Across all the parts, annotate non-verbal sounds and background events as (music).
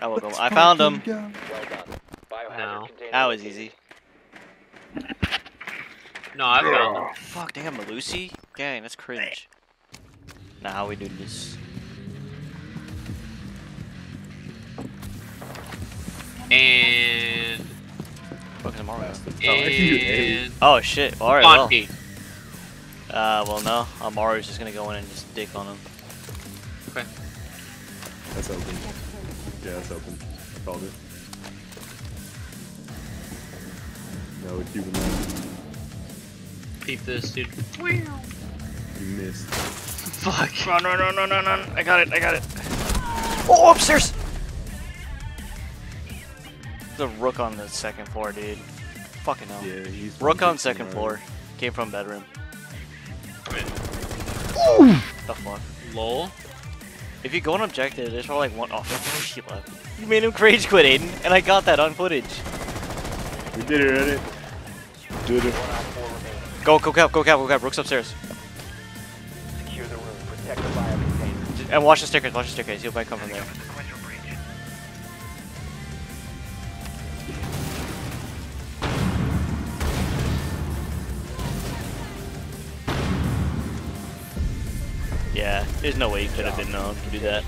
I will go. I found him. Well done. Biohazard No. That was easy. No, I found them. Fuck, damn, Lucy? Gang, that's cringe. Now how we do this? And Fucking Mario. I can do A. and Oh shit. Alright, well. Monty. Uh, well no. Uh, Mario's just gonna go in and just dick on him. Okay. That's open. Yeah, that's open. Called it. No, we're keeping that. Peep this, dude. You missed. Fuck. Run, run, run, run, run, run. I got it, I got it. Oh, upstairs! The rook on the second floor, dude. Fucking hell. Yeah, he's. Rook on second right. floor. Came from bedroom. Wait. The fuck? Lol. If you go on objective, there's probably like one. Oh, he left. You made him rage (laughs) quit, Aiden, and I got that on footage. We did it, Reddit. Did it. One on four remaining. Go, go, cap, go, cap, go, cap. Rook's upstairs. Secure the room. Protect the bio container. And watch the staircase, watch the staircase. He'll might come from there. There's no way you could have been known to do that.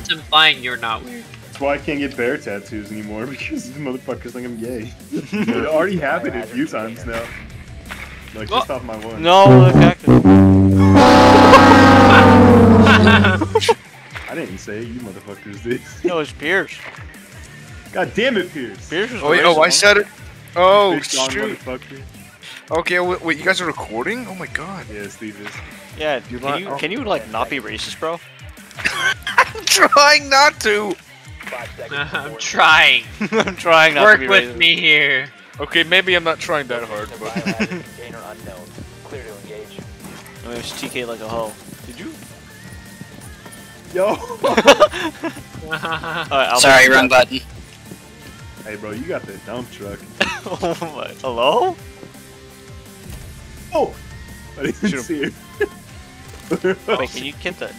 It's implying you're not weird. That's why I can't get bear tattoos anymore (laughs) because the motherfuckers think I'm gay. (laughs) it already happened a few times now. Like just off my one. No, the cactus. I didn't say it, you motherfuckers did. (laughs) No, it's Pierce. God damn it, Pierce. Pierce was Oh, wait, oh, I said it. Oh, Big shoot. Motherfucker. Okay, wait, wait, you guys are recording? Oh my god. Yeah, Steve is. Yeah, You're can not- you oh. can you like not be racist, bro? (laughs) I'm trying not to. Five seconds. (laughs) I'm trying. (laughs) I'm trying not Work to be with racist. me here. Okay, maybe I'm not trying that hard, but biohazard. Clear to engage. Oh, I mean, it's TK like a hoe. Did you? Yo! Alright, I'll Sorry, wrong button. hey, bro, you got the dump truck. oh my. Hello? Oh! I didn't Shoot see it. Wait, (laughs) can you get that?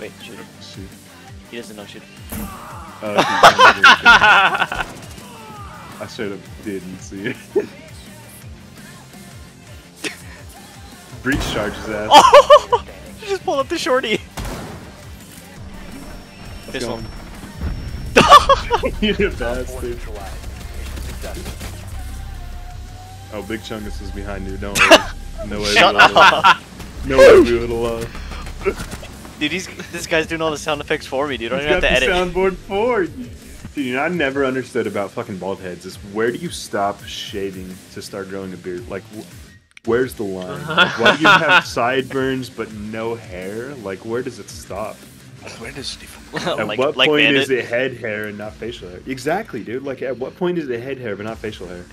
Wait, shoot him. Shoot. He doesn't know shoot. Oh, I should have didn't see it. (laughs) Breach charges ass. Oh! (laughs) He just pulled up the shorty. Let's this one. You're a Four bastard. Neutralized. Oh, Big Chungus is behind you. Don't worry. (laughs) No way. Shut up. No way we would have. Dude, he's, this guy's doing all the sound effects for me, dude. I don't even got have the to edit. soundboard for you. Dude, I never understood about fucking bald heads is where do you stop shaving to start growing a beard? Like, wh- where's the line? Like, why do you have (laughs) sideburns but no hair? Like, where does it stop? Where does it even? (laughs) At like, what like point Bandit. is it head hair and not facial hair? Exactly, dude. Like, at what point is it head hair but not facial hair?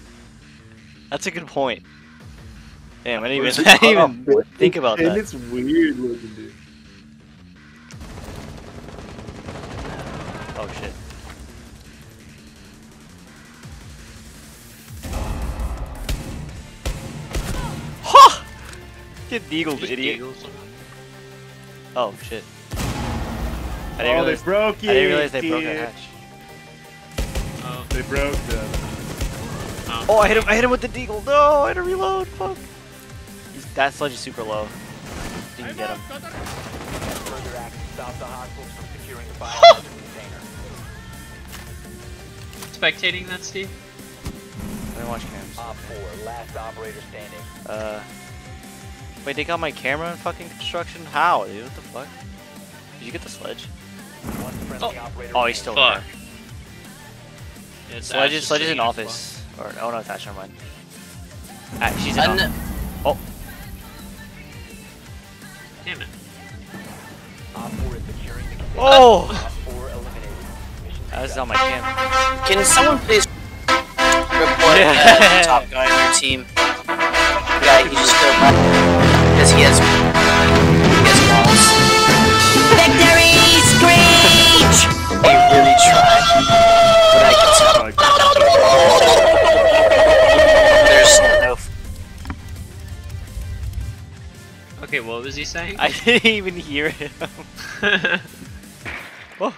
That's a good point. Damn, I didn't even, (laughs) I didn't even think about that. and that. it's weird looking, dude. Oh shit. Ha! Get deagled, idiot. giggles. Oh shit. I didn't Oh, they broke it. I didn't realize they broke a hatch. Oh, They broke the. Oh, I hit him! I hit him with the deagle. No, I had to reload. Fuck. He's, that sledge is super low. Didn't get him. Further action stops the hostiles from securing the (laughs) biohazard container. spectating that, Steve? Let me watch cams. Op 4, last operator standing. Uh. Wait, they got my camera in fucking construction? How, dude? What the fuck? Did you get the sledge? One friendly operator Oh, he's still Fuck. there. Yeah, it's Sledge Ash is, sledge is in sitting at office. Or, oh no, Thatch, never mind. Ah, she's in Oh. Damn it. Op 4 is securing the container. Oh! Op 4 eliminated. Mission That's successful. on my cam. Can someone please report Yeah. the top guy on your team? The guy you just killed by because he has what was he saying? I didn't even hear him. (laughs) Oh.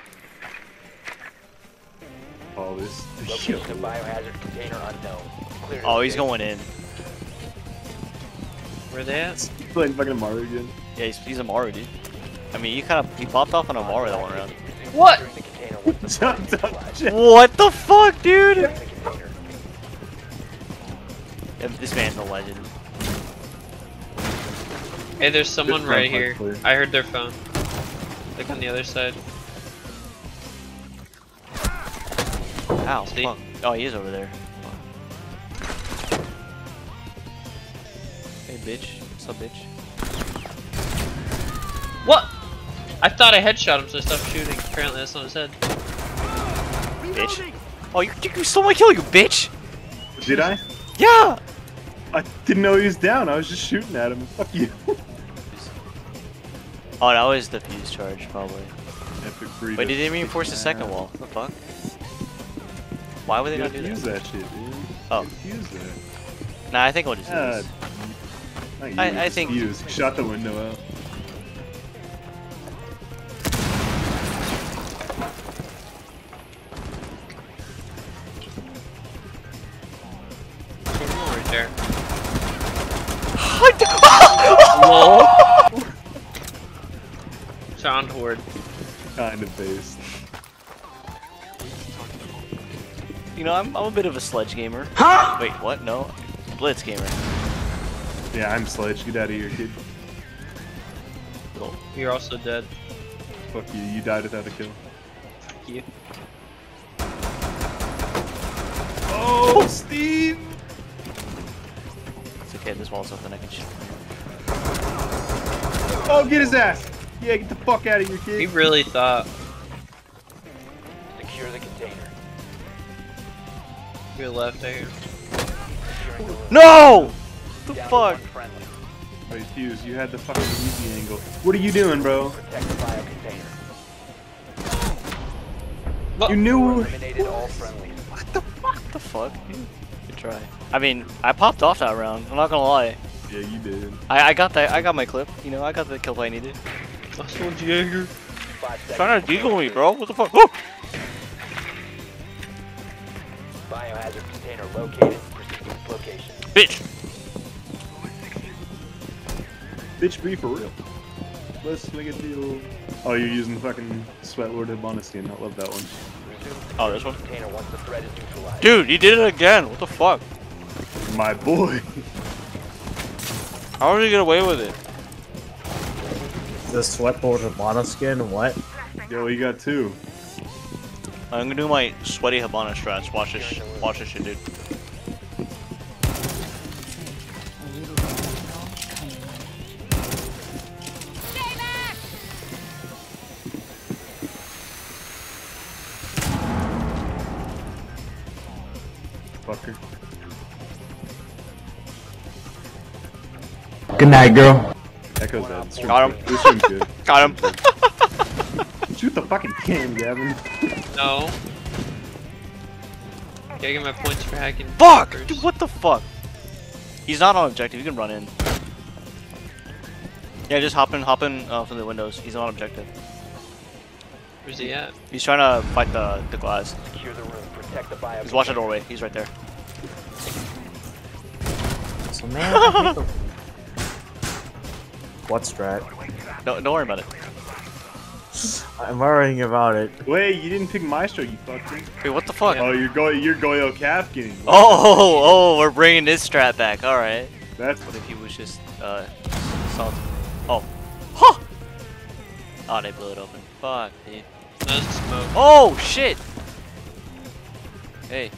call this. Location of biohazard container unknown. Clear Oh, he's going in. Where they at? Playing fucking Mario again. Yeah, he's, he's a Maru, dude. I mean, you kind of he popped off on a Maru that one round. What? Securing the container once the Jump, threat is jump, neutralized. jump. What the fuck, dude? The container. Yeah, This man's a legend. Hey, there's someone right here. clear. I heard their phone. Like on the other side. Ow, See? fuck. Oh, he is over there. Hey, bitch. What's up, bitch? What? I thought I headshot him, so I stopped shooting. Apparently, that's not his head. Bitch. Oh, you, you stole my kill, you bitch! Did I? Yeah! I didn't know he was down. I was just shooting at him. Fuck you. (laughs) Oh, that was the fuse charge, probably. Epic breed Wait, of did they reinforce the second wall? What the fuck? Why would they You not gotta do that? that shit, dude. Oh. Fuse that. Nah, I think we'll just do this. not you, I- I just think- Fuse. Shot the window out. Right there. (laughs) (laughs) Sound horde. Kind of based. You know, I'm, I'm a bit of a sledge gamer. Huh? Wait, what? No. Blitz gamer. Yeah, I'm Sledge. Get out of here, kid. Little- You're also dead. Fuck you. You died without a kill. You. Oh, Steve! It's okay, this wall's open, I can shoot. Oh, get his ass! Yeah, get the fuck out of here, kid. He really thought. Secure the container. Your left there. Securing the room. No! The fuck? Wait, Fuse, you had the fucking easy angle. What are you doing, bro? Protect the bio container. You knew. Eliminated all friendlies. What the fuck? What the fuck? Good try. I mean, I popped off that round. I'm not gonna lie. Yeah, you did. I, I got that. I got my clip. You know, I got the kill I needed. That's one Jaeger. Five seconds. Trying to deagle me, bro. What the fuck? Oh! Biohazard container located. Proceed to its location. Bitch. Bitch, be for real. Let's make a deal. Oh, you're using fucking Sweat Lord Hibana skin. I love that one. Resume Oh, this one? container once the threat is neutralized. Dude, you did it again. What the fuck? My boy. (laughs) How did you get away with it? The sweatboard Hibana skin, what? Yo, he got two. I'm gonna do my sweaty Hibana strats. Watch this. Watch this shit, dude. Fucker. Good night, girl. Echo's dead. This Got him. good. This room's good. Got him. Shoot the fucking can, Gavin. (laughs) No. Gotta get my points for hacking. Fuck! fuckers. Dude, what the fuck? He's not on objective. You can run in. Yeah, just hop in, hop in uh, from the windows. He's on objective. Where's he at? He's trying to fight the the glass. Secure the room. Protect the bio. He's watching the doorway. He's right there. So man, I hate the... (laughs) what strat? No, don't worry about it. (laughs) I'm worrying about it. Wait, you didn't pick Maestro, you fucker. Wait, what the fuck? Oh, you're going, you're Goyo Kafkin. Oh, oh, we're bringing this strat back. All right. That's What if he was just uh, salt? Oh, huh! Oh, they blew it open. Fuck, dude. Smoke. Oh shit! Hey,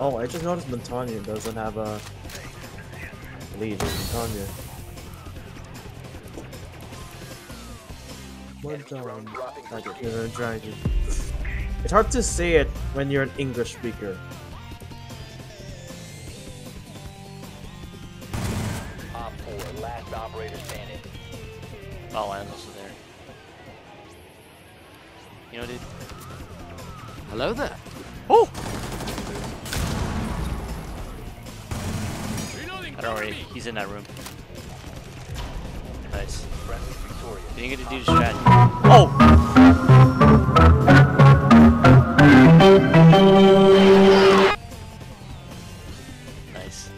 Oh, I just noticed Montagna doesn't have a lead. Montagna. Montagna. Montagna. Montagna. It's hard to say it when you're an English speaker. Op 4. Last operator standing. oh, Lion's also there. You know, dude. Hello there. Oh! I don't worry. He's in that room. Nice. Victoria. You get to do. Oh! Nice.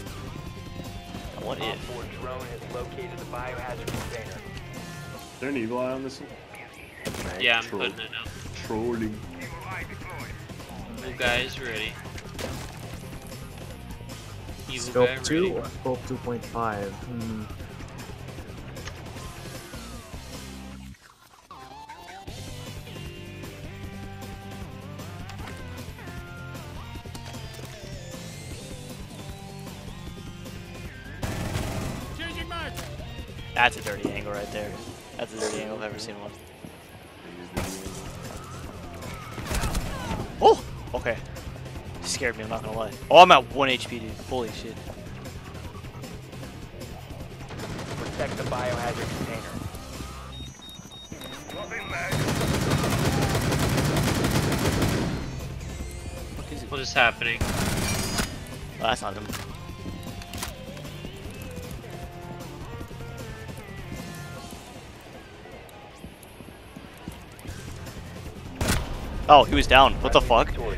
There an evil eye on this one? Yeah, I'm Troll. putting it up. Trolling. Evil guys ready. Evil Scope guy 2 or scope 2.5? Hmm. A dirty angle I've ever seen one. Oh! Okay. Scared me, I'm not gonna lie. Oh, I'm at 1 HP, dude. Holy shit. Protect the biohazard container. What is happening? Oh, that's not him. Oh, he was down. What the fuck? Okay.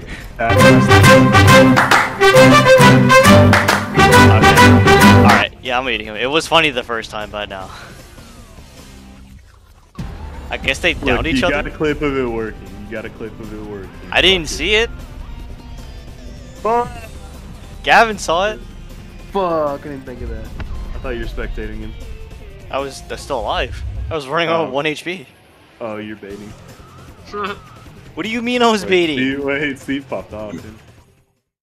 Alright, yeah, I'm eating him. It was funny the first time, but now. I guess they downed Look, each you other. got a clip of it working. You got a clip of it working. I didn't see it. Gavin saw it. Fuck, I didn't think of that. I thought you were spectating him. I was still alive. I was running Oh. on 1 HP. Oh, you're baiting. (laughs) What do you mean I was Wait, baiting? Steve, wait, Steve popped off. dude.